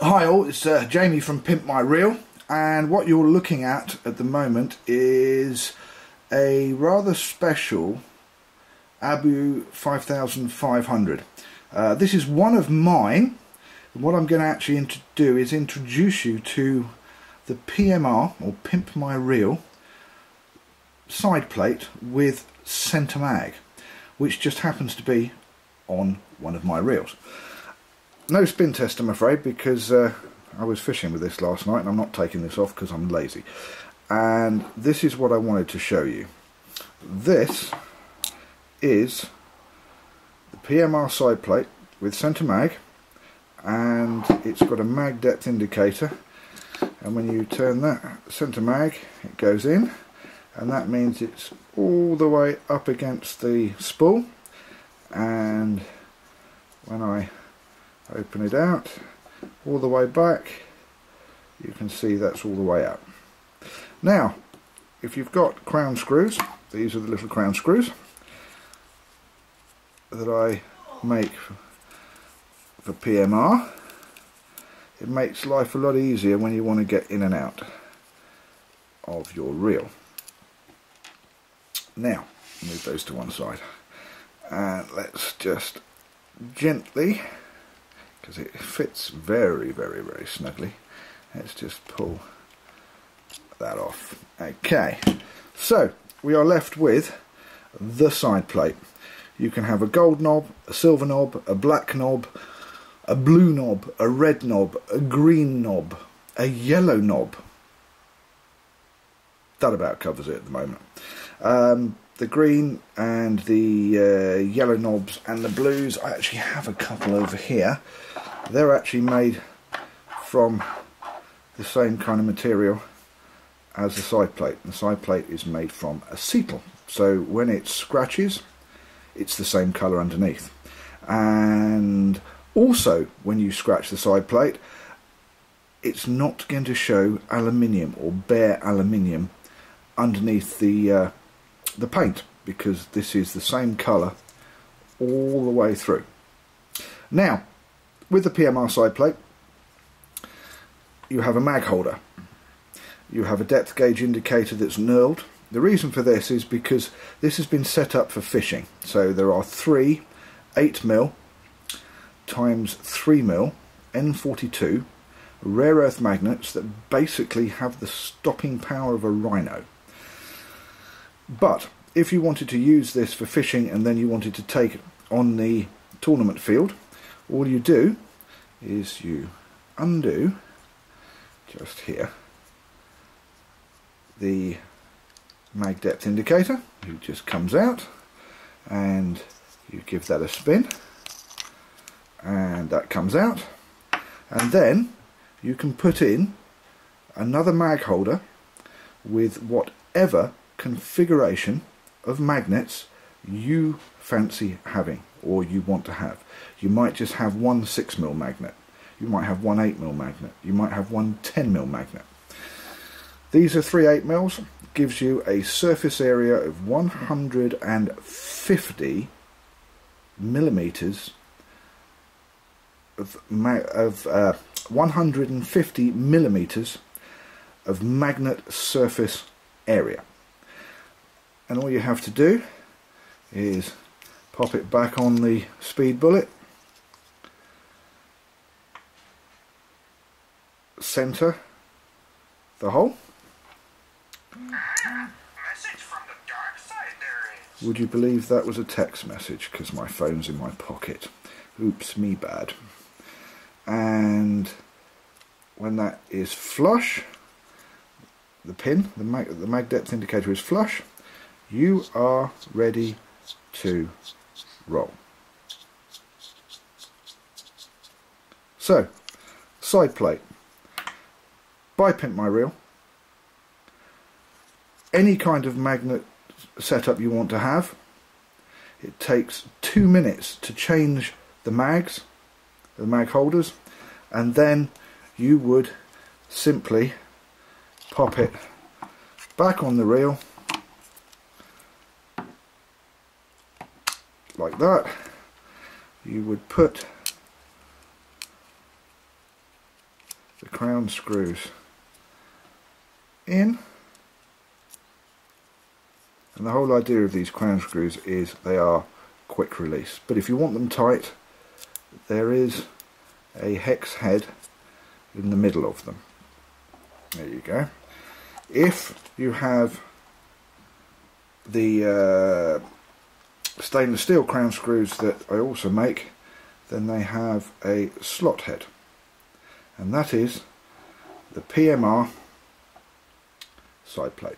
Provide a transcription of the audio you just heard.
Hi all, it's uh, Jamie from Pimp My Reel and what you're looking at at the moment is a rather special Abu 5500. Uh, this is one of mine. And what I'm going to actually do is introduce you to the PMR or Pimp My Reel side plate with centre mag which just happens to be on one of my reels no spin test I'm afraid because uh, I was fishing with this last night and I'm not taking this off because I'm lazy. And this is what I wanted to show you. This is the PMR side plate with centre mag and it's got a mag depth indicator. And when you turn that centre mag it goes in and that means it's all the way up against the spool. And when I open it out. All the way back. You can see that's all the way up. Now if you've got crown screws these are the little crown screws that I make for PMR it makes life a lot easier when you want to get in and out of your reel. Now move those to one side. And let's just gently because it fits very very very snugly. Let's just pull that off. Okay. So we are left with the side plate. You can have a gold knob a silver knob a black knob a blue knob a red knob a green knob a yellow knob. That about covers it at the moment. Um, the green and the uh, yellow knobs and the blues. I actually have a couple over here. They're actually made from the same kind of material as the side plate. The side plate is made from acetal so when it scratches it's the same colour underneath. And also when you scratch the side plate it's not going to show aluminium or bare aluminium underneath the uh, the paint because this is the same colour all the way through. Now, with the PMR side plate, you have a mag holder. You have a depth gauge indicator that's knurled. The reason for this is because this has been set up for fishing. So there are three 8mm times 3mm N42 rare earth magnets that basically have the stopping power of a rhino. But if you wanted to use this for fishing and then you wanted to take on the tournament field, all you do is you undo just here the mag depth indicator. It just comes out and you give that a spin and that comes out. And then you can put in another mag holder with whatever configuration of magnets you fancy having or you want to have. You might just have one 6mm magnet. You might have one 8mm magnet. You might have one 10mm magnet. These are three 8mm. Gives you a surface area of 150 millimeters of, of uh, 150 millimeters of magnet surface area and all you have to do is pop it back on the speed bullet. Center the hole. Would you believe that was a text message? Because my phone's in my pocket. Oops me bad. And when that is flush the pin the mag, the mag depth indicator is flush you are ready to roll. So, side plate. By Pimp My Reel. Any kind of magnet setup you want to have. It takes two minutes to change the mags, the mag holders, and then you would simply pop it back on the reel like that you would put the crown screws in. And the whole idea of these crown screws is they are quick release. But if you want them tight there is a hex head in the middle of them. There you go. If you have the uh, stainless steel crown screws that I also make then they have a slot head. And that is the PMR side plate